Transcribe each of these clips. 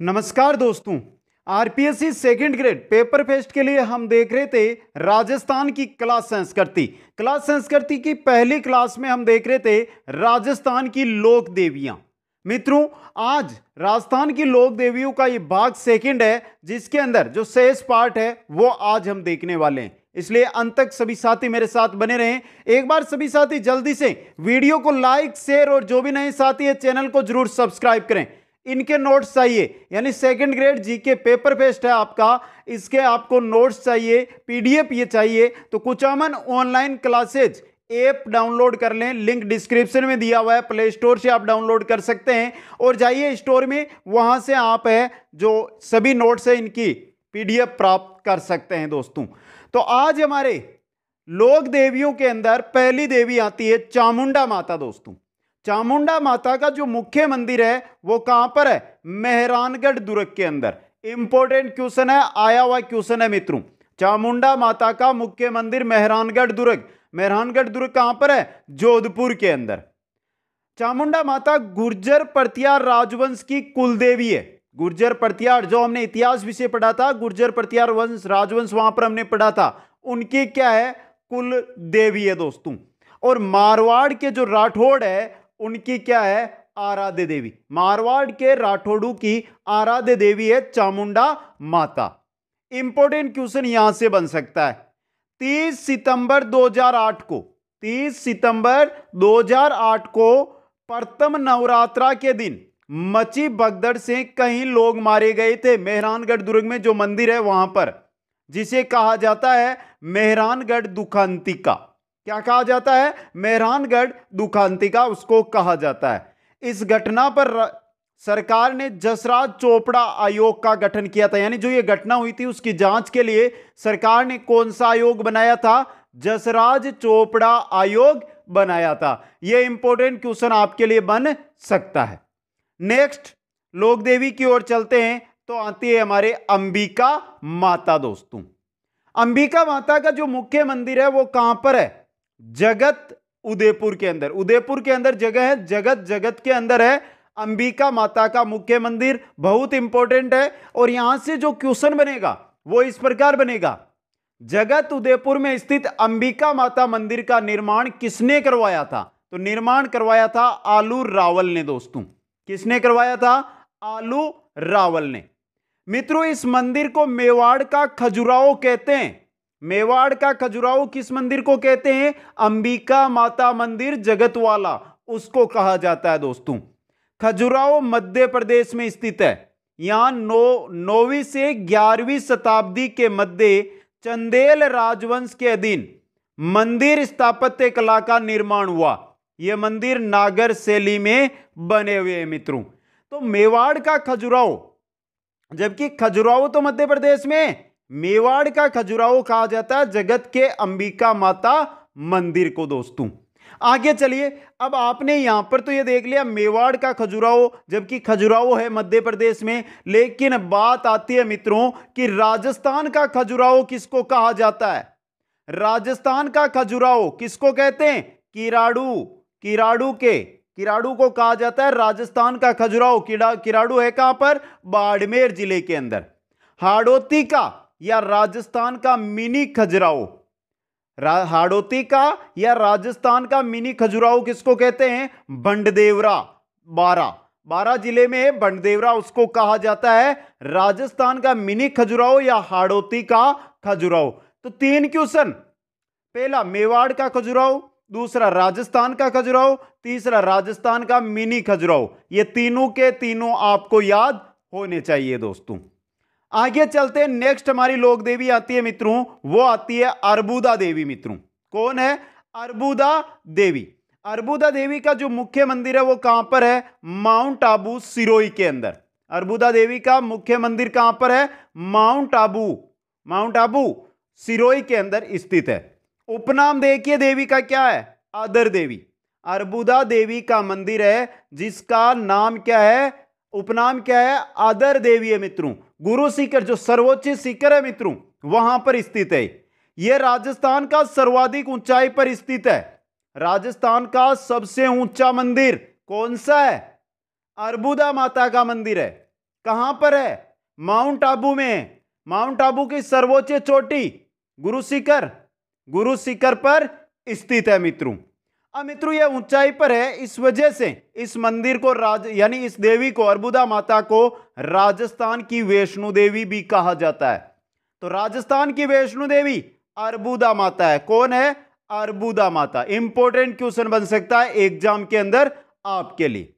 नमस्कार दोस्तों। RPSC second grade paper first के लिए हम देख रहे थे राजस्थान की कला संस्कृति। कला संस्कृति की पहली क्लास में हम देख रहे थे राजस्थान की लोक देवियाँ। मित्रों, आज राजस्थान की लोक देवियों का ये भाग सेकंड है, जिसके अंदर जो शेष पार्ट है, वो आज हम देखने वाले हैं। इसलिए अंत तक सभी साथी मेरे साथ बने रहें। एक बार सभी साथी जल्दी से वीडियो को लाइक, शेयर और जो भी नए साथी है, चैनल को ज़रूर सब्सक्राइब करें। इनके नोट्स चाहिए। यानी सेकंड ग्रेड जी के पेपर पेस्ट है आपका। इसके आपको नोट्स चाहिए पीडीएफ ये चाहिए। तो Kuchaman online classes app download कर लें। लिंक डिस्क्रिप्शन में दिया हुआ है प्ले स्टोर से आप डाउनलोड कर सकते हैं। और जाइए स्टोर में, वहाँ से आप है, जो सभी नोट्स हैं इनकी पीडीएफ प्राप्त कर सकते हैं दोस्तों। तो आज हमारे लोक देवियों के अंदर पहली देवी आती है चामुंडा माता दोस्तों। चामुंडा माता का जो मुख्य मंदिर है, वो कहाँ पर है? मेहरानगढ़ दुर्ग के अंदर। इंपॉर्टेंट क्वेश्चन है, आया हुआ क्वेश्चन है मित्रों। चामुंडा माता का मुख्य मंदिर मेहरानगढ़ दुर्ग। मेहरानगढ़ दुर्ग कहाँ पर है? जोधपुर के अंदर। चामुंडा माता गुर्जर प्रत्यार राजवंश की कुलदेवी है। गुर्जर प्रत्यार जो हमने इतिहास विषय पढ़ा था, गुर्जर प्रत्यार वंश, राजवंश वहाँ पर हमने पढ़ा था। उनकी क्या है? कुल देवी है दोस्तों। और मारवाड़ के जो राठौड़ है उनकी क्या है? आराध्य देवी। मारवाड़ के राठौड़ू की आराध्य देवी है चामुंडा माता। इंपॉर्टेंट क्वेश्चन यहाँ से बन सकता है। 30 सितंबर 2008 को 30 सितंबर 2008 को प्रथम नवरात्रा के दिन मची बगदड़ से कई लोग मारे गए थे। मेहरानगढ़ दुर्ग में जो मंदिर है वहाँ पर, जिसे कहा जाता है मेहरानगढ़ दुखांतिका। क्या कहा जाता है? मेहरानगढ़ दुखांतिका उसको कहा जाता है। इस घटना पर सरकार ने जसराज चोपड़ा आयोग का गठन किया था। यानी जो ये घटना हुई थी उसकी जाँच के लिए सरकार ने कौन सा आयोग बनाया था? जसराज चोपड़ा आयोग बनाया था। यह इंपॉर्टेंट क्वेश्चन आपके लिए बन सकता है। नेक्स्ट लोक देवी की ओर चलते हैं। तो आती है हमारे अंबिका माता दोस्तों। अंबिका माता का जो मुख्य मंदिर है वो कहाँ पर है? जगत उदयपुर के अंदर। उदयपुर के अंदर जगह है, जगत जगत के अंदर है। अंबिका माता का मुख्य मंदिर बहुत इंपॉर्टेंट है और यहाँ से जो क्वेश्चन बनेगा, वो इस प्रकार बनेगा। जगत उदयपुर में स्थित अंबिका माता मंदिर का निर्माण किसने करवाया था? तो निर्माण करवाया था आलू रावल ने दोस्तों। किसने करवाया था? आलू रावल ने। मित्रों, इस मंदिर को मेवाड़ का खजुराहो कहते हैं। मेवाड़ का खजुराहो किस मंदिर को कहते हैं? अंबिका माता मंदिर जगत वाला उसको कहा जाता है दोस्तों। खजुराहो मध्य प्रदेश में स्थित है। यहाँ नौ, नौवीं से ग्यारहवीं शताब्दी के मध्य चंदेल राजवंश के अधीन मंदिर स्थापत्य कला का निर्माण हुआ। यह मंदिर नागर शैली में बने हुए हैं मित्रों। तो मेवाड़ का खजुराहो, जबकि खजुराहो तो मध्य प्रदेश में मेवाड़ का खजुराहो कहा जाता है, जगत के अंबिका माता मंदिर को दोस्तों। आगे चलिए, अब आपने यहाँ पर तो ये देख लिया, मेवाड़ का खजुराहो, जबकि खजुराहो है मध्य प्रदेश में, लेकिन बात आती है मित्रों कि राजस्थान का खजुराहो किसको कहा जाता है? राजस्थान का खजुराहो किसको कहते हैं? किराड़ू किराड़ू के, किराड़ू को कहा जाता है। राजस्थान का खजुराहो किराड़ू है कहाँ पर? बाड़मेर ज़िले के अंदर। हाड़ोती का या राजस्थान का मिनी खजुराहो? हाड़ोती का या राजस्थान का मिनी खजुराहो किसको कहते हैं? बंडदेवरा, बारा। बारह ज़िले में बंडदेवरा उसको कहा जाता है। राजस्थान का मिनी खजुराहो या हाड़ोती का खजुराहो? तो तीन क्वेश्चन पहला, मेवाड़ का खजुराहो, दूसरा, राजस्थान का खजुराहो, तीसरा, राजस्थान का मिनी खजुराहो। ये तीनों के तीनों आपको याद होने चाहिए दोस्तों। आगे चलते हैं। नेक्स्ट हमारी लोक देवी आती है मित्रों, वो आती है अर्बुदा देवी मित्रों। कौन है? अर्बुदा देवी। अर्बुदा देवी का जो मुख्य मंदिर है, वो कहाँ पर है? माउंट आबू सिरोई के अंदर। अर्बुदा देवी का मुख्य मंदिर कहाँ पर है? माउंट आबू माउंट आबू सिरोई के अंदर स्थित है। उपनाम देखिए, देवी का क्या है? आदर देवी। अर्बुदा देवी का मंदिर है, जिसका नाम क्या है? उपनाम क्या है? आदर देवी है मित्रों। गुरु शिखर जो सर्वोच्च शिखर है मित्रों, वहाँ पर स्थित है। यह राजस्थान का सर्वाधिक ऊंचाई पर स्थित है। राजस्थान का सबसे ऊँचा मंदिर कौन सा है? अर्बुदा माता का मंदिर है। कहाँ पर है? माउंट आबू में माउंट आबू की सर्वोच्च चोटी गुरु शिखर गुरु शिखर पर स्थित है मित्रों। अब मित्रों यह ऊंचाई पर है, इस वजह से इस मंदिर को राज, यानी इस देवी को अर्बुदा माता को राजस्थान की वैष्णो देवी भी कहा जाता है। तो राजस्थान की वैष्णो देवी अर्बुदा माता है। कौन है? अर्बुदा माता। इंपॉर्टेंट क्वेश्चन बन सकता है एग्ज़ाम के अंदर आपके लिए।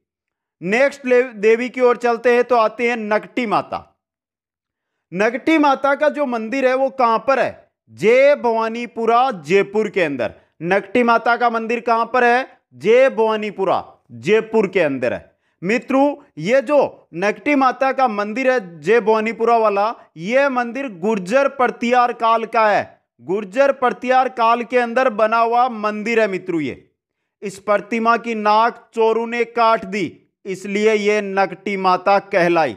नेक्स्ट देवी की ओर चलते हैं तो आते हैं नकटी माता। नगटी माता का जो मंदिर है वो कहाँ पर है? जय भवानीपुरा जयपुर के अंदर। नगटी माता का मंदिर कहाँ पर है? जय भवानीपुरा जयपुर के अंदर है। मित्रों, ये जो नगटी माता का मंदिर है जय भवानीपुरा वाला, ये मंदिर गुर्जर प्रतियार काल का है। गुर्जर प्रतियार काल के अंदर बना हुआ मंदिर है मित्रों ये। इस प्रतिमा की नाक चोरू ने काट दी, इसलिए ये नकटी माता कहलाई।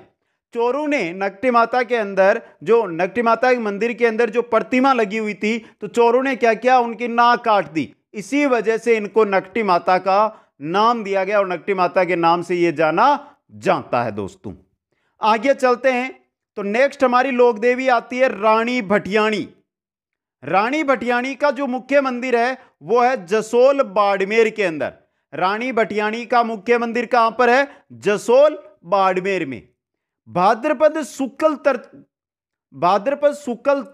चोरू ने नकटी माता के अंदर, जो नकटी माता के मंदिर के अंदर जो प्रतिमा लगी हुई थी तो चोरू ने क्या किया? उनकी नाक काट दी। इसी वजह से इनको नकटी माता का नाम दिया गया और नकटी माता के नाम से यह जाना जाता है दोस्तों। आगे चलते हैं तो नेक्स्ट हमारी लोक देवी आती है रानी भटियाणी। रानी भटियाणी का जो मुख्य मंदिर है, वो है जसोल बाड़मेर के अंदर। रानी भटियाणी का मुख्य मंदिर कहाँ पर है? जसोल बाड़मेर में। भाद्रपद शुक्ल तर, भाद्रपद शुक्ल,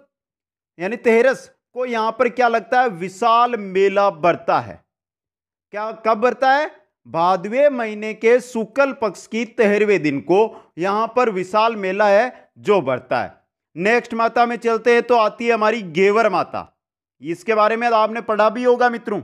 यानी तेहरस, को यहाँ पर क्या लगता है? विशाल मेला बरता है। क्या कब बरता है? भादवे महीने के शुक्ल पक्ष की तेरहवें दिन को यहाँ पर विशाल मेला है जो बरता है। नेक्स्ट माता में चलते हैं तो आती है हमारी गेवर माता। इसके बारे में आपने पढ़ा भी होगा मित्रों।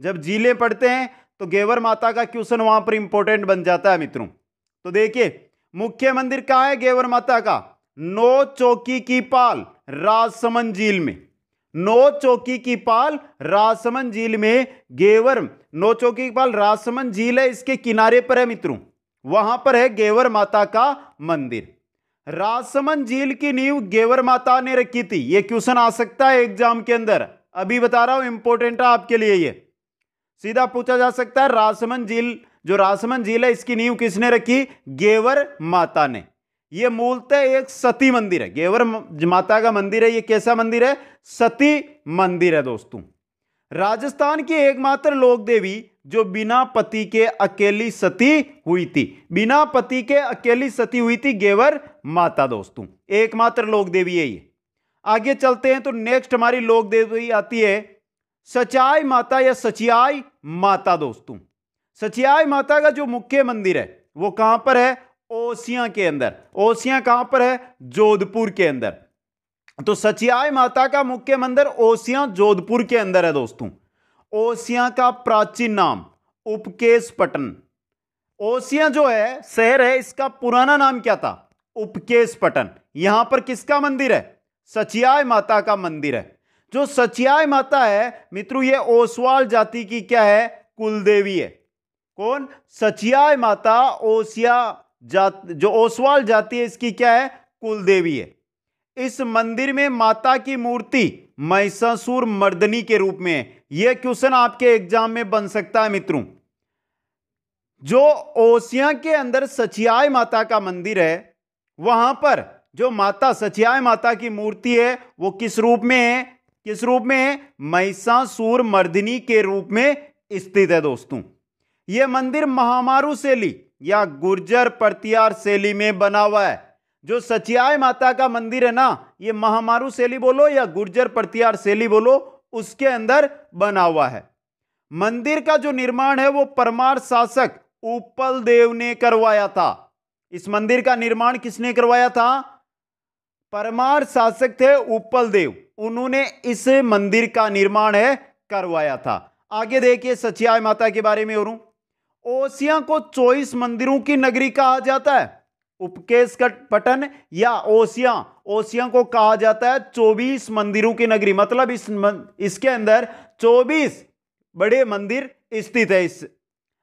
जब जीले पढ़ते हैं तो गेवर माता का क्वेश्चन वहाँ पर इंपॉर्टेंट बन जाता है मित्रों। तो देखिए, मुख्य मंदिर कहाँ है गेवर माता का? नो चौकी की पाल, राजसमंद झील में। नो चौकी की पाल राजसमंद झील में गेवर। नो चौकी की पाल रासमन झील है, इसके किनारे पर है मित्रों। वहाँ पर है गेवर माता का मंदिर। रासमन झील की नींव गेवर माता ने रखी थी। यह क्वेश्चन आ सकता है एग्ज़ाम के अंदर। अभी बता रहा हूँ इंपॉर्टेंट है आपके लिए यह सीधा पूछा जा सकता है राजसमंद झील, जो रासमन झील है, इसकी नींव किसने रखी? गेवर माता ने। यह मूलतः एक सती मंदिर है। गेवर माता का मंदिर है। ये कैसा मंदिर है? सती मंदिर है दोस्तों। राजस्थान की एकमात्र लोक देवी जो बिना पति के अकेली सती हुई थी। बिना पति के अकेली सती हुई थी गेवर माता दोस्तों। एकमात्र लोक देवी है ये। आगे चलते हैं तो नेक्स्ट हमारी लोक देवी आती है सचाई माता या सचियाई माता दोस्तों। सचियाई माता का जो मुख्य मंदिर है, वो कहाँ पर है? ओसिया के अंदर। ओसिया कहाँ पर है? जोधपुर के अंदर। तो सचियाई माता का मुख्य मंदिर ओसिया जोधपुर के अंदर है दोस्तों। ओसिया का प्राचीन नाम उपकेश पटन ओसिया जो है, शहर है, इसका पुराना नाम क्या था? उपकेश पटन यहाँ पर किसका मंदिर है? सचियाय माता का मंदिर है। जो सचियाय माता है, मित्रों, ये ओसवाल जाति की क्या है? कुलदेवी है। कौन? सचियाय माता ओसिया जात, जो ओसवाल जाति है, इसकी क्या है? कुल देवी है। इस मंदिर में माता की मूर्ति महिषासुर मर्दनी के रूप में है। यह क्वेश्चन आपके एग्ज़ाम में बन सकता है, मित्रों। जो ओसिया के अंदर सचियाय माता का मंदिर है, वहाँ पर जो माता सचियाय माता की मूर्ति है, वो किस रूप में है? किस रूप में है? महिषासुर मर्दिनी के रूप में स्थित है, दोस्तों। यह मंदिर महामारू शैली या गुर्जर प्रतियार शैली में बना हुआ है। जो सचियाय माता का मंदिर है ना, ये महामारू शैली बोलो या गुर्जर प्रतियार शैली बोलो, उसके अंदर बना हुआ है। मंदिर का जो निर्माण है, वो परमार शासक उपल देव ने करवाया था। इस मंदिर का निर्माण किसने करवाया था? परमार शासक थे उपल देव उन्होंने इस मंदिर का निर्माण है, करवाया था। आगे देखिए सचियाय माता के बारे में और ओसिया को चौबीस मंदिरों की नगरी कहा जाता है। उपकेश पटन या ओसिया ओसिया को कहा जाता है चौबीस मंदिरों की नगरी। मतलब इस इसके अंदर चौबीस बड़े मंदिर स्थित है इस।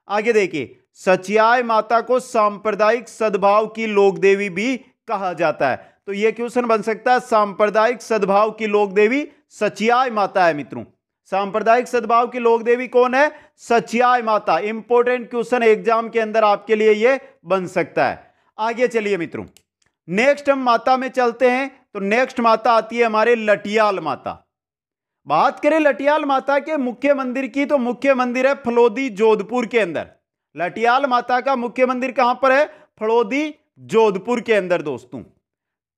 आगे देखिए सचियाय माता को सांप्रदायिक सद्भाव की लोक देवी भी कहा जाता है। तो यह क्वेश्चन बन सकता है, सांप्रदायिक सद्भाव की लोक देवी सचियाय माता है मित्रों। सांप्रदायिक सद्भाव की लोक देवी कौन है? सचियाय माता। इंपॉर्टेंट क्वेश्चन एग्ज़ाम के अंदर आपके लिए यह बन सकता है। आगे चलिए मित्रों। नेक्स्ट हम माता में चलते हैं तो नेक्स्ट माता आती है हमारे लटियाल माता। बात करें लटियाल माता के मुख्य मंदिर की तो मुख्य मंदिर है फलोदी जोधपुर के अंदर। लटियाल माता का मुख्य मंदिर कहाँ पर है? फलोदी जोधपुर के अंदर, दोस्तों।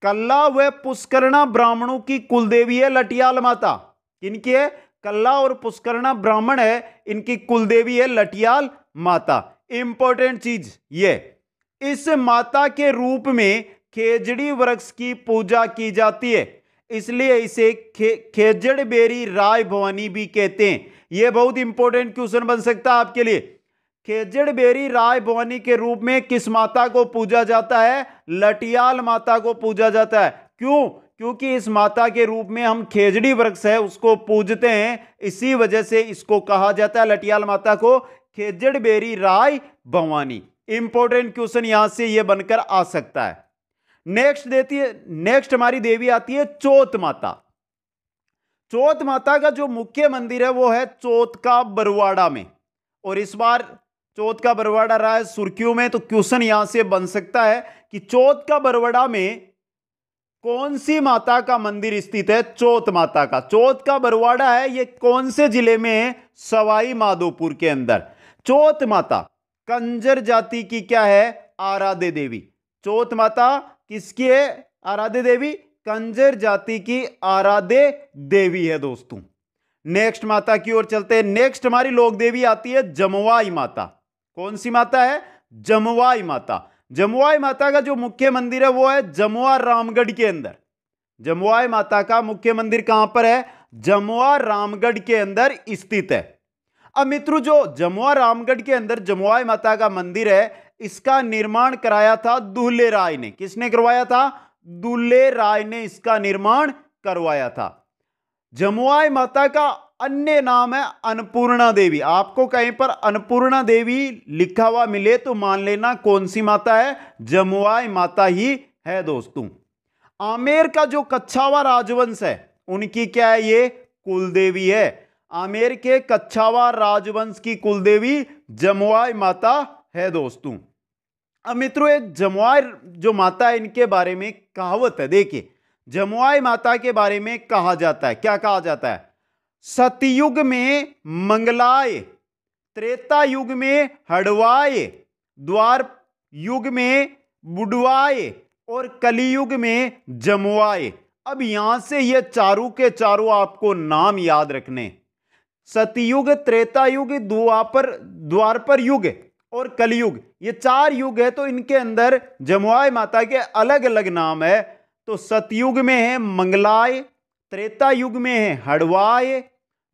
कल्ला व पुष्करणा ब्राह्मणों की कुलदेवी है लटियाल माता। किनकी है? कल्ला और पुष्करणा ब्राह्मण है इनकी कुलदेवी है लटियाल माता। इंपॉर्टेंट चीज़ ये। इस माता के रूप में खेजड़ी वृक्ष की पूजा की जाती है। इसलिए इसे खे, खेजड़ बेरी राय भवानी भी कहते हैं। यह बहुत इंपॉर्टेंट क्वेश्चन बन सकता है आपके लिए। खेजड़ बेरी राय भवानी के रूप में किस माता को पूजा जाता है? लटियाल माता को पूजा जाता है। क्यों? क्योंकि इस माता के रूप में हम खेजड़ी वृक्ष है, उसको पूजते हैं, इसी वजह से इसको कहा जाता है लटियाल माता को, खेजड़ berry Rai Bhavani. Important question यहाँ से यह बनकर आ सकता है। नेक्स्ट देती है नेक्स्ट हमारी देवी आती है चौथ माता। चौथ माता का जो मुख्य मंदिर है वो है चौथ का बरवाड़ा में। और इस बार चौथ का बरवाड़ा रहा है सुर्खियों में तो क्वेश्चन यहाँ से बन सकता है कि चौथ का बरवाड़ा में कौन सी माता का मंदिर स्थित है? चौथ माता का। चौथ का बरवाड़ा है, ये कौन से ज़िले में है? सवाई माधोपुर के अंदर। चौथ माता, कंजर जाति की क्या है? आराध्य देवी। चौथ माता किसकी है? आराध्य देवी। कंजर जाति की आराध्य देवी है दोस्तों। नेक्स्ट माता की ओर चलते हैं। नेक्स्ट हमारी लोक देवी आती है जमवाई माता। कौन सी माता है? जमवाई माता। जमुआई माता का जो मुख्य मंदिर है, वो है जमुआ रामगढ़ के अंदर। जमुआई माता का मुख्य मंदिर कहाँ पर है? जमुआ रामगढ़ के अंदर स्थित है। अब मित्रों, जो जमुआ रामगढ़ के अंदर जमुआई माता का मंदिर है, इसका निर्माण कराया था दुल्ले राय ने। किसने करवाया था? दुल्ले राय ने इसका निर्माण करवाया था। जमुआई माता का अन्य नाम है अन्नपूर्णा देवी। आपको कहीं पर अन्नपूर्णा देवी लिखा हुआ मिले तो मान लेना कौन सी माता है? जमुआई माता ही है दोस्तों। आमेर का जो कच्छावा राजवंश है, उनकी क्या है ये? कुलदेवी है। आमेर के कच्छावा राजवंश की कुलदेवी जमुआई माता है दोस्तों। अब मित्रों एक जमुआई जो माता है, इनके बारे में कहावत है। देखिए, जमुआई माता के बारे में कहा जाता है। क्या कहा जाता है? सतयुग में मंगलाय त्रेता युग में हड़वाय द्वार युग में बुडवाए और कलियुग में जमुआए अब यहाँ से ये चारों के चारों आपको नाम याद रखने। सतयुग, त्रेता युग, द्वापर द्वारपर युग और कलयुग, ये चार युग है तो इनके अंदर जमुआई माता के अलग अलग नाम है। तो सतयुग में है मंगलाय त्रेता युग में है हड़वाय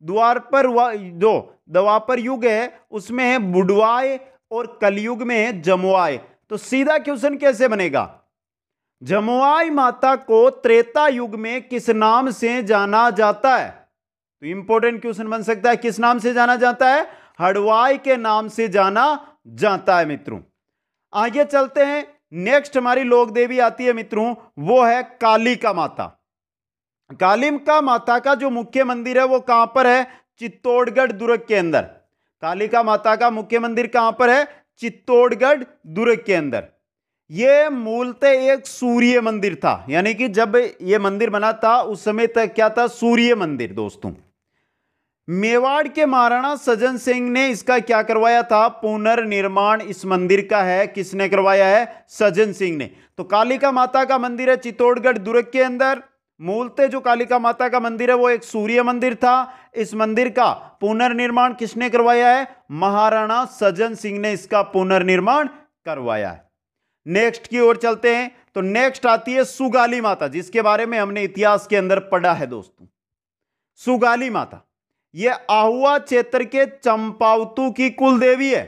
द्वारपर जो द्वापर युग है, उसमें है बुडवाय और कलयुग में है जमुआय तो सीधा क्वेश्चन कैसे बनेगा? जमुआई माता को त्रेता युग में किस नाम से जाना जाता है? तो इंपॉर्टेंट क्वेश्चन बन सकता है, किस नाम से जाना जाता है? हड़वाई के नाम से जाना जाता है, मित्रों। आगे चलते हैं। नेक्स्ट हमारी लोक देवी आती है, मित्रों, वो है कालिका माता। कालिका माता का जो मुख्य मंदिर है वो कहाँ पर है? चित्तौड़गढ़ दुर्ग के अंदर। कालिका माता का मुख्य मंदिर कहाँ पर है? चित्तौड़गढ़ दुर्ग के अंदर। यह मूलतः एक सूर्य मंदिर था। यानी कि जब यह मंदिर बना था, उस समय तक क्या था? सूर्य मंदिर, दोस्तों। मेवाड़ के महाराणा सज्जन सिंह ने इसका क्या करवाया था? पुनर्निर्माण इस मंदिर का है। किसने करवाया है? सज्जन सिंह ने। तो कालिका माता का मंदिर है चित्तौड़गढ़ दुर्ग के अंदर। मूलते जो कालिका माता का मंदिर है, वो एक सूर्य मंदिर था। इस मंदिर का पुनर्निर्माण किसने करवाया है? महाराणा सज्जन सिंह ने इसका पुनर्निर्माण करवाया है। नेक्स्ट की ओर चलते हैं तो नेक्स्ट आती है सुगाली माता, जिसके बारे में हमने इतिहास के अंदर पढ़ा है दोस्तों। सुगाली माता यह आहुआ क्षेत्र के चंपावतु की कुल देवी है।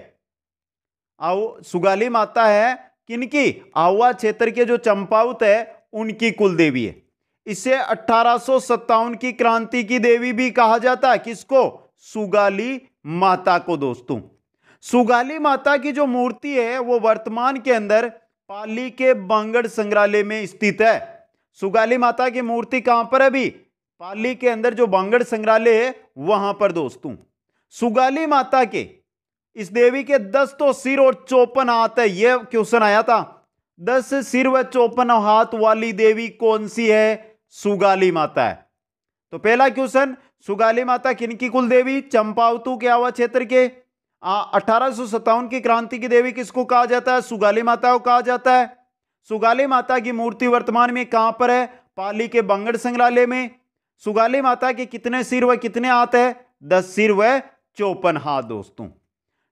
आहु, सुगाली माता है किनकी? आहुआ क्षेत्र के जो चंपावत है, उनकी कुल देवी है। इसे अठारह की क्रांति की देवी भी कहा जाता है। किसको? सुगाली माता को, दोस्तों। सुगाली माता की जो मूर्ति है, वो वर्तमान के अंदर पाली के बांगड़ संग्रहालय में स्थित है। सुगाली माता की मूर्ति कहाँ पर है अभी? पाली के अंदर जो बांगड़ संग्रहालय है, वहाँ पर, दोस्तों। सुगाली माता के, इस देवी के दस तो सिर और चौपन हाथ है। यह क्वेश्चन आया था। दस सिर व चौपन हाथ वाली देवी कौन सी है? सुगाली माता है। तो पहला क्वेश्चन सुगाली माता किनकी कुल देवी? चंपावतु के आवा क्षेत्र के। अठारह की क्रांति की देवी किसको कहा जाता है? सुगाली माता को कहा जाता है। सुगाली माता की मूर्ति वर्तमान में कहाँ पर है? पाली के बंगड़ संग्रहालय में। सुगाली माता के कितने सिर व कितने हाथ है? दस सिर व चौपन हाथ, दोस्तों।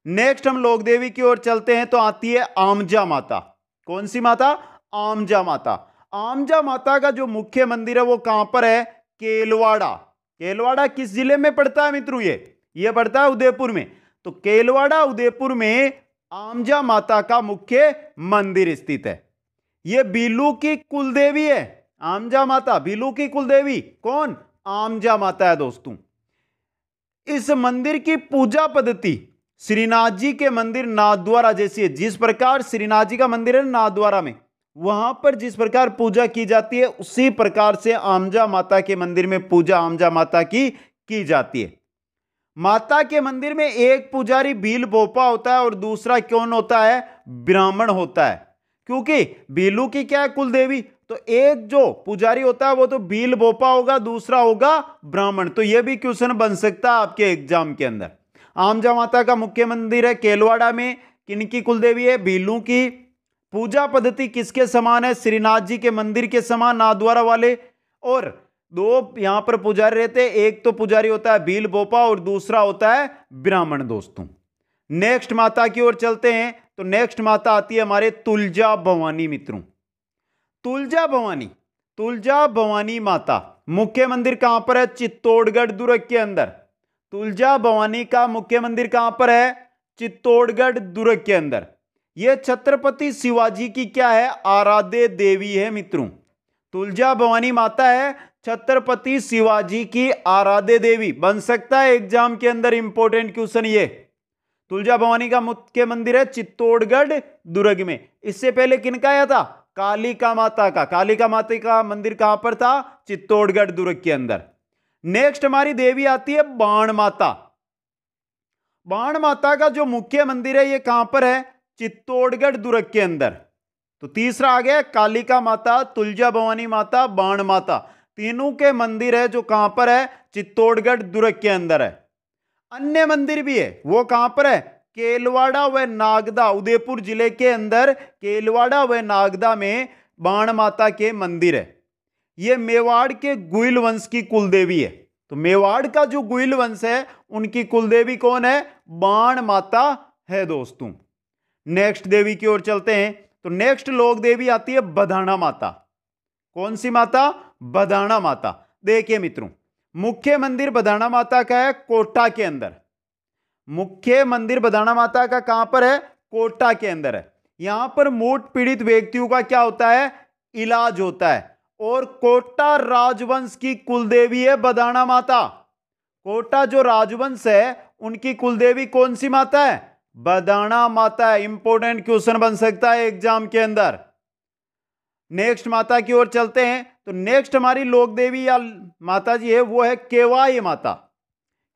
नेक्स्ट हम लोक देवी की ओर चलते हैं तो आती है आमजा माता। कौन सी माता? आमजा माता। आमजा माता का जो मुख्य मंदिर है, वो कहाँ पर है? केलवाड़ा। केलवाड़ा किस ज़िले में पड़ता है मित्रों ये? ये पड़ता है उदयपुर में। तो केलवाड़ा, उदयपुर में आमजा माता का मुख्य मंदिर स्थित है। ये बीलू की कुलदेवी है, आमजा माता। बीलू की कुलदेवी कौन? आमजा माता है दोस्तों। इस मंदिर की पूजा पद्धति श्रीनाथ जी के मंदिर नाथद्वारा जैसी है। जिस प्रकार श्रीनाथ जी का मंदिर है नाथद्वारा में। वहाँ पर जिस प्रकार पूजा की जाती है, उसी प्रकार से आमजा माता के मंदिर में पूजा आमजा माता की की जाती है। माता के मंदिर में एक पुजारी भील बोपा होता है और दूसरा कौन होता है? ब्राह्मण होता है। क्योंकि बीलू की क्या है कुल देवी तो एक जो पुजारी होता है, वो तो बील बोपा होगा, दूसरा होगा ब्राह्मण। तो यह भी क्वेश्चन बन सकता है आपके एग्ज़ाम के अंदर। आमजा माता का मुख्य मंदिर है केलवाड़ा में। किनकी कुलदेवी है? भीलू की। पूजा पद्धति किसके समान है? श्रीनाथ जी के मंदिर के समान नाद्वारा वाले। और दो यहाँ पर पुजारी रहते हैं। एक तो पुजारी होता है भील बोपा और दूसरा होता है ब्राह्मण दोस्तों। नेक्स्ट माता की ओर चलते हैं। तो नेक्स्ट माता आती है हमारे तुलजा भवानी मित्रों। तुलजा भवानी तुलजा भवानी माता, मुख्य मंदिर कहाँ पर है? चित्तौड़गढ़ दुर्ग के अंदर। तुलजा भवानी का मुख्य मंदिर कहाँ पर है? चित्तौड़गढ़ दुर्ग के अंदर। यह छत्रपति शिवाजी की क्या है? आराध्य देवी है मित्रों। तुलजा भवानी माता है छत्रपति शिवाजी की आराध्य देवी। बन सकता है एग्ज़ाम के अंदर इंपॉर्टेंट क्वेश्चन ये। तुलजा भवानी का मुख्य मंदिर है चित्तौड़गढ़, दुर्ग में। इससे पहले किनका आया था? कालिका माता का। कालिका माता का मंदिर कहाँ पर था? चित्तौड़गढ़, दुर्ग के अंदर। नेक्स्ट हमारी देवी आती है बाण माता। बाण माता का जो मुख्य मंदिर है, ये कहाँ पर है? चित्तौड़गढ़ दुर्ग के अंदर। तो तीसरा आ गया कालिका माता, तुलजा भवानी माता, बाण माता। तीनों के मंदिर है जो कहाँ पर है? चित्तौड़गढ़ दुर्ग के अंदर है। अन्य मंदिर भी है, वो कहाँ पर है? केलवाड़ा व नागदा, उदयपुर ज़िले के अंदर, केलवाड़ा व नागदा में बाण माता के मंदिर है। ये मेवाड़ के गुइल वंश की कुलदेवी है। तो मेवाड़ का जो गुइल वंश है, उनकी कुलदेवी कौन है? बाण माता है दोस्तों। नेक्स्ट देवी की ओर चलते हैं। तो नेक्स्ट लोक देवी आती है बधाना माता। कौन सी माता? बदाना माता। देखिए मित्रों, मुख्य मंदिर बदाना माता का है कोटा के अंदर। मुख्य मंदिर बदाना माता का कहाँ पर है? कोटा के अंदर है। यहाँ पर मोट पीड़ित व्यक्तियों का क्या होता है? इलाज होता है। और कोटा राजवंश की कुलदेवी है बदाना माता। कोटा जो राजवंश है, उनकी कुलदेवी कौन सी माता है? बदाना माता इंपॉर्टेंट क्वेश्चन बन सकता है एग्ज़ाम के अंदर। नेक्स्ट माता की ओर चलते हैं। तो नेक्स्ट हमारी लोक देवी या माता जी है, वो है केवाई माता।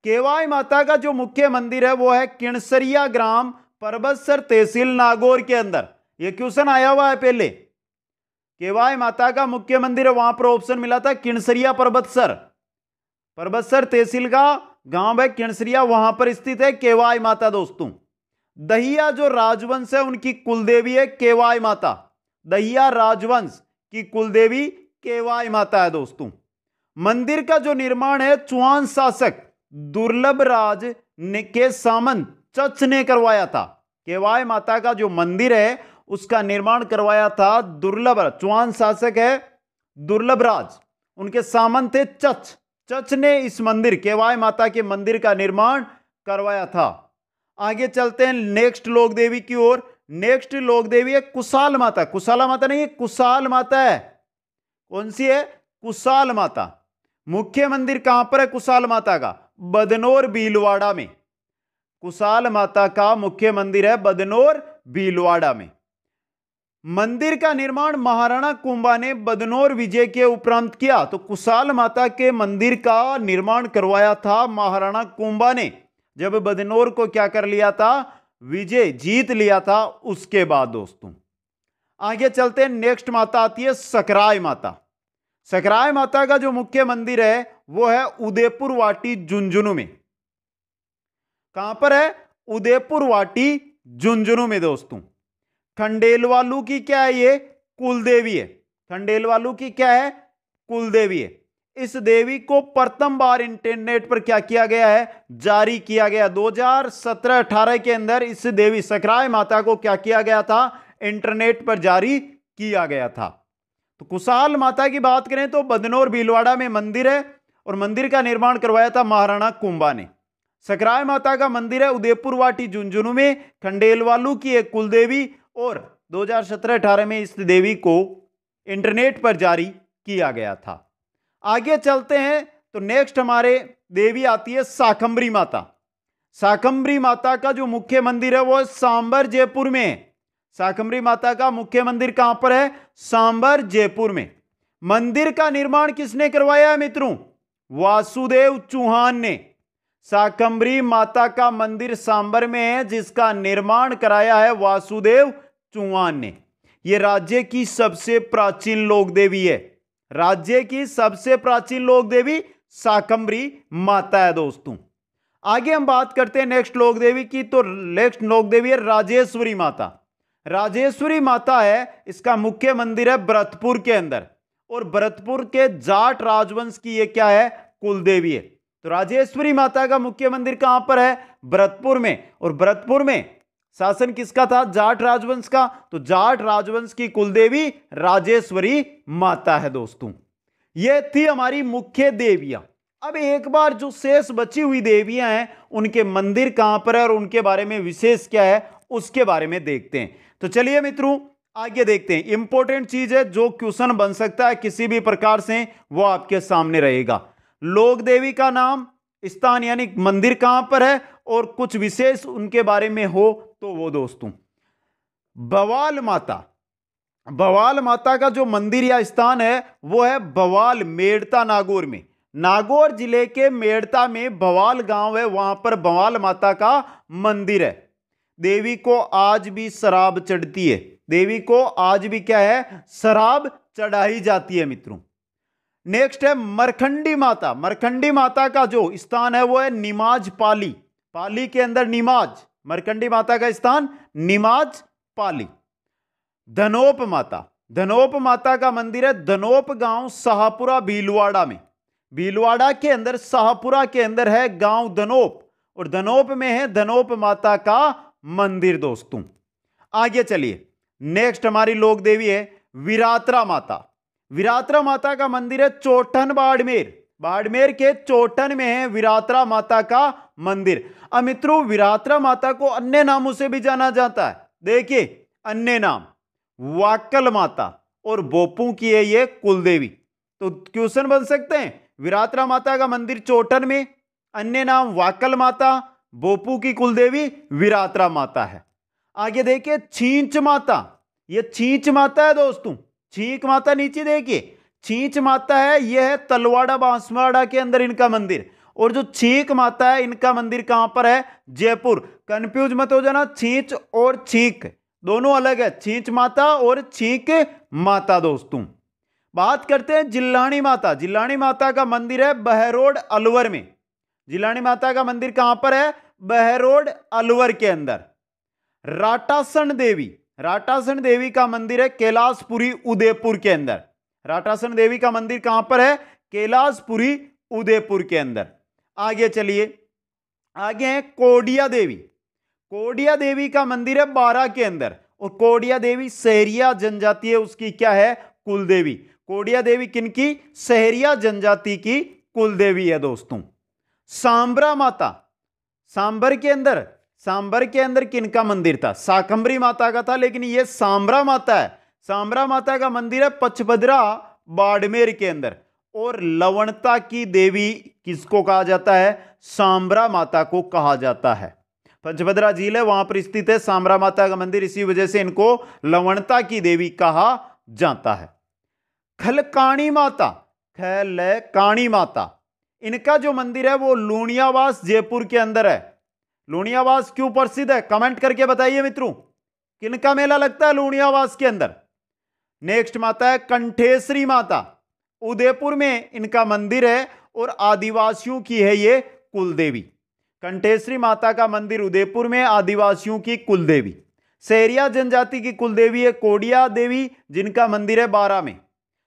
केवाई माता का जो मुख्य मंदिर है, वो है किणसरिया ग्राम, परबतसर तहसील नागौर के अंदर। ये क्वेश्चन आया हुआ है पहले। केवाय माता का मुख्य मंदिर है, वहाँ पर ऑप्शन मिला था किणसरिया पर्वतसर पर्वतसर तहसील का गाँव है, किणसरिया, वहाँ पर स्थित है केवाय माता दोस्तों। दहिया जो राजवंश है, उनकी कुलदेवी है केवाय माता। दहिया राजवंश की कुलदेवी केवाय माता है दोस्तों। मंदिर का जो निर्माण है चौहान शासक दुर्लभ राज के सामंत चच ने करवाया था। केवाय माता का जो मंदिर है, उसका निर्माण करवाया था दुर्लभ चौहान शासक है दुर्लभ राज। उनके सामंत थे चच। चच ने इस मंदिर केवाय माता के मंदिर का निर्माण करवाया था। आगे चलते हैं नेक्स्ट लोक देवी की ओर। नेक्स्ट लोक देवी है कुशाल माता। कुशाला माता नहीं है कुशाल माता है। कौन सी है? कुशाल माता। मुख्य मंदिर कहाँ पर है कुशाल माता का? बदनौर भीलवाड़ा में। कुशाल माता का मुख्य मंदिर है बदनौर भीलवाड़ा में। मंदिर का निर्माण महाराणा कुंभा ने बदनौर विजय के उपरांत किया। तो कुशाल माता के मंदिर का निर्माण करवाया था महाराणा कुंभा ने। जब बदनौर को क्या कर लिया था? विजय जीत लिया था उसके बाद, दोस्तों। आगे चलते हैं नेक्स्ट माता आती है, सकराय माता। सकराय माता का जो मुख्य मंदिर है, वो है उदयपुर वाटी झुंझुनू में। कहाँ पर है? उदयपुर वाटी झुंझुनू में, दोस्तों। खंडेलवालू की क्या है ये? कुल देवी है। खंडेलवालू की क्या है? कुलदेवी है। इस देवी को प्रथम बार इंटरनेट पर क्या किया गया है? जारी किया गया। 2017-18 के अंदर इस देवी सकराय माता को क्या किया गया था? इंटरनेट पर जारी किया गया था। तो कुशाल माता की बात करें तो बदनौर भीलवाड़ा में मंदिर है और मंदिर का निर्माण करवाया था महाराणा कुंभा ने। सकराय माता का मंदिर है उदयपुर वाटी झुंझुनू में, खंडेलवालू की एक कुलदेवी और 2017-18 में इस देवी को इंटरनेट पर जारी किया गया था। आगे चलते हैं तो नेक्स्ट हमारे देवी आती है साकंबरी माता। साकंबरी माता का जो मुख्य मंदिर है, वो सांबर जयपुर में। साकंबरी माता का मुख्य मंदिर कहाँ पर है? सांबर जयपुर में। मंदिर का निर्माण किसने करवाया है मित्रों? वासुदेव चौहान ने। साकंबरी माता का मंदिर सांबर में है, जिसका निर्माण कराया है वासुदेव चौहान ने। यह राज्य की सबसे प्राचीन लोक देवी है। राज्य की सबसे प्राचीन लोक देवी साकंबरी माता है दोस्तों। आगे हम बात करते हैं नेक्स्ट लोक देवी की तो नेक्स्ट लोक देवी है राजेश्वरी माता। राजेश्वरी माता है, इसका मुख्य मंदिर है भरतपुर के अंदर। और भरतपुर के जाट राजवंश की यह क्या है? कुल देवी है। तो राजेश्वरी माता का मुख्य मंदिर कहाँ पर है? भरतपुर में। और भरतपुर में शासन किसका था? जाट राजवंश का। तो जाट राजवंश की कुलदेवी राजेश्वरी माता है दोस्तों। यह थी हमारी मुख्य देवियाँ। अब एक बार जो शेष बची हुई देवियाँ हैं, उनके मंदिर कहाँ पर है और उनके बारे में विशेष क्या है, उसके बारे में देखते हैं। तो चलिए मित्रों, आगे देखते हैं। इंपॉर्टेंट चीज़ है, जो क्वेश्चन बन सकता है किसी भी प्रकार से, वो आपके सामने रहेगा। लोक देवी का नाम, स्थान यानी मंदिर कहाँ पर है और कुछ विशेष उनके बारे में हो तो वो दोस्तों बवाल माता। बवाल माता का जो मंदिर या स्थान है, वो है बवाल मेड़ता नागौर में। नागौर ज़िले के मेड़ता में बवाल गाँव है, वहाँ पर बवाल माता का मंदिर है। देवी को आज भी शराब चढ़ती है। देवी को आज भी क्या है? शराब चढ़ाई जाती है मित्रों। नेक्स्ट है मरखंडी माता। मरखंडी माता का जो स्थान है, वो है निमाज पाली। पाली के अंदर निमाज, मरकंडी माता का स्थान, निमाज पाली। धनोप माता धनोप माता का मंदिर है धनोप गाँव शाहपुरा भीलवाड़ा में। भीलवाड़ा के अंदर शाहपुरा के अंदर है गाँव धनोप, और धनोप में है धनोप माता का मंदिर, दोस्तों। आगे चलिए। नेक्स्ट हमारी लोक देवी है विरात्रा माता। विरात्रा माता का मंदिर है चोटन बाड़मेर बाड़मेर के चोटन में है विरात्रा माता का मंदिर। अब मित्रों विरात्रा माता को अन्य नामों से भी जाना जाता है। देखिए, अन्य नाम वाकल माता और बोपू की है ये कुलदेवी। तो क्वेश्चन बन सकते हैं? विरात्रा माता का मंदिर चोटन में, अन्य नाम वाकल माता बोपू की कुलदेवी, विरात्रा माता है। आगे देखिए, छींच माता। ये छींच माता है दोस्तों। छींक माता नीचे देखिए। छींच माता है यह है तलवाड़ा बांसवाड़ा के अंदर इनका मंदिर। और जो छीक माता है, इनका मंदिर कहाँ पर है? जयपुर। कंफ्यूज मत हो जाना, छींच और छीक। दोनों अलग है, छींच माता और छीक माता दोस्तों। बात करते हैं जिल्लानी माता। जिल्लानी माता का मंदिर है बहरोड अलवर में। जिलानी माता का मंदिर कहाँ पर है? बहरोड अलवर के अंदर। राटासन देवी। राटासन देवी का मंदिर है कैलाशपुरी उदयपुर के अंदर। राटासन देवी का मंदिर कहाँ पर है? कैलाशपुरी उदयपुर के अंदर। आगे चलिए। आगे है कोडिया देवी। कोडिया देवी का मंदिर है बारह के अंदर और कोडिया देवी सहरिया जनजाति है, उसकी क्या है? कुल देवी कोडिया देवी किनकी? सहरिया जनजाति की कुल देवी है दोस्तों। सांबरा माता। सांबर के अंदर। सांबर के अंदर किनका मंदिर था? साकंबरी माता का था, लेकिन यह सांबरा माता है। सांबरा माता का मंदिर है पचभद्रा बाड़मेर के अंदर। और लवणता की देवी किसको कहा जाता है? सांबरा माता को कहा जाता है। पंचभद्रा झील है, वहाँ पर स्थित है। सांबरा माता का मंदिर इसी वजह से इनको लवणता की देवी कहा जाता है। खलकाणी माता खल काणी माता, इनका जो मंदिर है वो लूणियावास, जयपुर के अंदर है। लूणियावास क्यों प्रसिद्ध है? कमेंट करके बताइए मित्रों। किनका मेला लगता है लूणियावास के अंदर? नेक्स्ट माता है, कंठेश्वरी माता। उदयपुर में इनका मंदिर है और आदिवासियों की है ये कुलदेवी। कंठेश्वरी माता का मंदिर उदयपुर में, आदिवासियों की कुलदेवी। सहरिया जनजाति की कुलदेवी है कोडिया देवी, जिनका मंदिर है बारा में।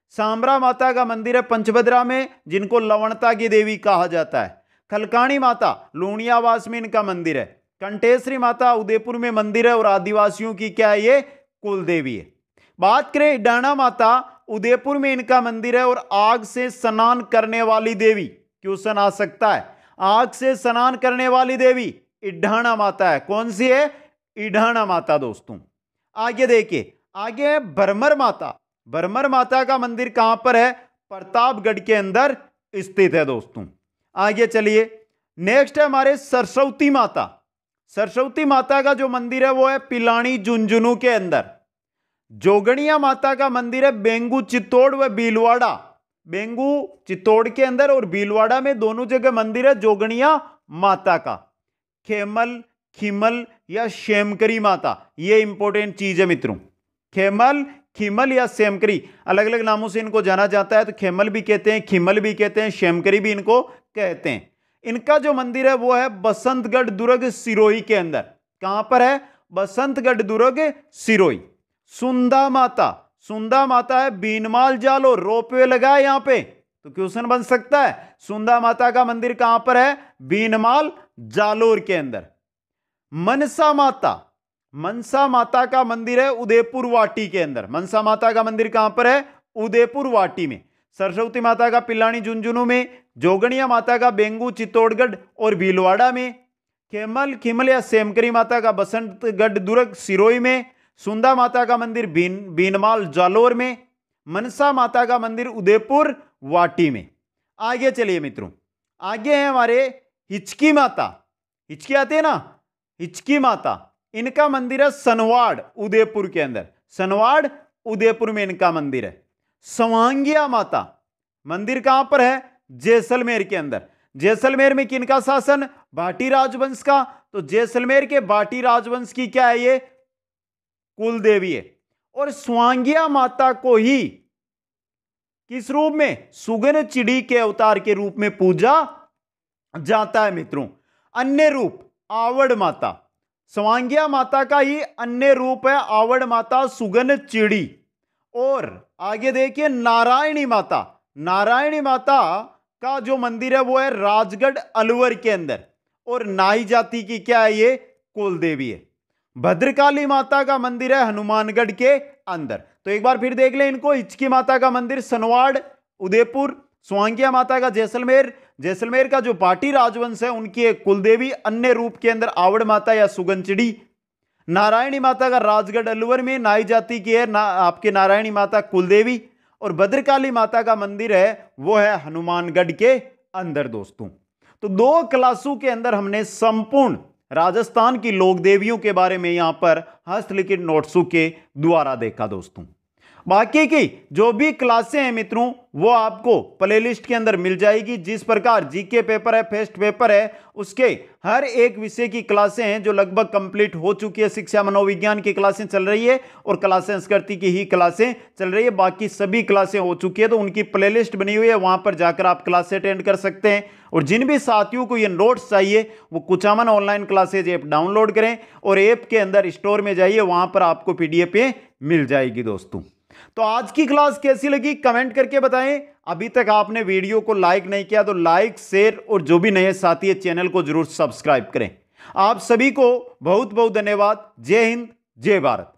सांबरा माता का मंदिर है पंचभद्रा में, जिनको लवणता की देवी कहा जाता है। खलकाणी माता लूणियावास में इनका मंदिर है। कंटेश्वरी माता उदयपुर में मंदिर है और आदिवासियों की क्या है ये कुल देवी है। बात करें इडाना माता उदयपुर में इनका मंदिर है और आग से स्नान करने वाली देवी क्वेश्चन आ सकता है? आग से स्नान करने वाली देवी इडाना माता है। कौन सी है? इडाना माता, दोस्तों। आगे देखिए, आगे है भरमर माता। भरमर माता का मंदिर कहाँ पर है? प्रतापगढ़ के अंदर स्थित है, दोस्तों। आगे चलिए नेक्स्ट है हमारे सरस्वती माता। सरस्वती माता का जो मंदिर है, वो है पिलानी झुंझुनू के अंदर। जोगणिया माता का मंदिर है, बेंगू चित्तौड़ व भीलवाड़ा। बेंगू चित्तौड़ के अंदर और भीलवाड़ा में दोनों जगह मंदिर है, जोगणिया माता का। खेमल, खिमल या शेमकरी माता, ये इंपॉर्टेंट चीज़ है मित्रों। खेमल, खिमल या सेमकरी अलग अलग नामों से इनको जाना जाता है तो खेमल भी कहते हैं, खिमल भी कहते हैं, शेमकरी भी इनको कहते हैं। इनका जो मंदिर है, वो है बसंतगढ़ दुर्ग सिरोही के अंदर। कहाँ पर है? बसंतगढ़ दुर्ग सिरोही। सुंदा माता सुंदा माता है बीनमाल जालो, रोपवे लगा है यहाँ पे। तो क्वेश्चन बन सकता है? सुंदा माता का मंदिर कहाँ पर है? बीनमाल जालोर के अंदर। मनसा माता मनसा माता का मंदिर है उदयपुर वाटी के अंदर। मनसा माता का मंदिर कहाँ पर है? उदयपुर वाटी में। सरस्वती माता का पिलानी झुंझुनू में जोगणिया माता का बेंगू चित्तौड़गढ़ और भीलवाड़ा में, खेमल, खिमल या सेमकरी माता का बसंतगढ़ दुर्ग सिरोई में सुंदा माता का मंदिर बीन, बीनमाल जालोर में, मनसा माता का मंदिर उदयपुर वाटी में। आगे चलिए मित्रों, आगे है हमारे हिचकी माता। हिचकी आते हैं ना? हिचकी माता, इनका मंदिर है सनवाड़, उदयपुर के अंदर। सनवाड़, उदयपुर में इनका मंदिर है। सवांगिया माता, मंदिर कहाँ पर है? जैसलमेर के अंदर। जैसलमेर में किनका शासन? भाटी राजवंश का। तो जैसलमेर के भाटी राजवंश की क्या है ये? कुल देवी है। और स्वांगिया माता को ही किस रूप में? सुगन चिड़ी के अवतार के रूप में पूजा जाता है मित्रों। अन्य रूप, आवड़ माता। स्वांगिया माता का ही अन्य रूप है, आवड़ माता सुगन चिड़ी। और आगे देखिए, नारायणी माता। नारायणी माता का जो मंदिर है, वो है राजगढ़ अलवर के अंदर। और नाई जाति की क्या है ये? कुल देवी है। भद्रकाली माता का मंदिर है हनुमानगढ़ के अंदर। तो एक बार फिर देख ले इनको इचकी माता का मंदिर, सनवाड़, उदयपुर स्वांगिया माता का जैसलमेर। जैसलमेर का जो पाटी राजवंश है, उनकी एक कुलदेवी, अन्य रूप के अंदर आवड़ माता या सुगंचड़ी। नारायणी माता का राजगढ़ अलवर में, नाई जाति की है, ना, आपके नारायणी माता कुलदेवी। और भद्रकाली माता का मंदिर है, वो है हनुमानगढ़ के अंदर, दोस्तों। तो दो क्लासों के अंदर हमने संपूर्ण राजस्थान की लोक देवियों के बारे में यहाँ पर हस्तलिखित नोट्सों के द्वारा देखा दोस्तों। बाकी की जो भी क्लासें हैं मित्रों, वो आपको प्लेलिस्ट के अंदर मिल जाएगी। जिस प्रकार जीके पेपर है, फेस्ट पेपर है, उसके हर एक विषय की क्लासें हैं जो लगभग कंप्लीट हो चुकी है। शिक्षा, मनोविज्ञान की क्लासें चल रही है और कला संस्कृति की ही क्लासें चल रही है। बाकी सभी क्लासें हो चुकी है तो उनकी प्ले बनी हुई है। वहाँ पर जाकर आप क्लासें अटेंड कर सकते हैं। और जिन भी साथियों को ये नोट्स चाहिए, वो Kuchaman online classes app download करें और ऐप के अंदर स्टोर में जाइए, वहाँ पर आपको पीडीएफ मिल जाएगी दोस्तों। तो आज की क्लास कैसी लगी? कमेंट करके बताएँ। अभी तक आपने वीडियो को लाइक नहीं किया तो लाइक, शेयर और जो भी नए साथी है, चैनल को ज़रूर सब्सक्राइब करें। आप सभी को बहुत बहुत धन्यवाद। जय हिंद, जय भारत।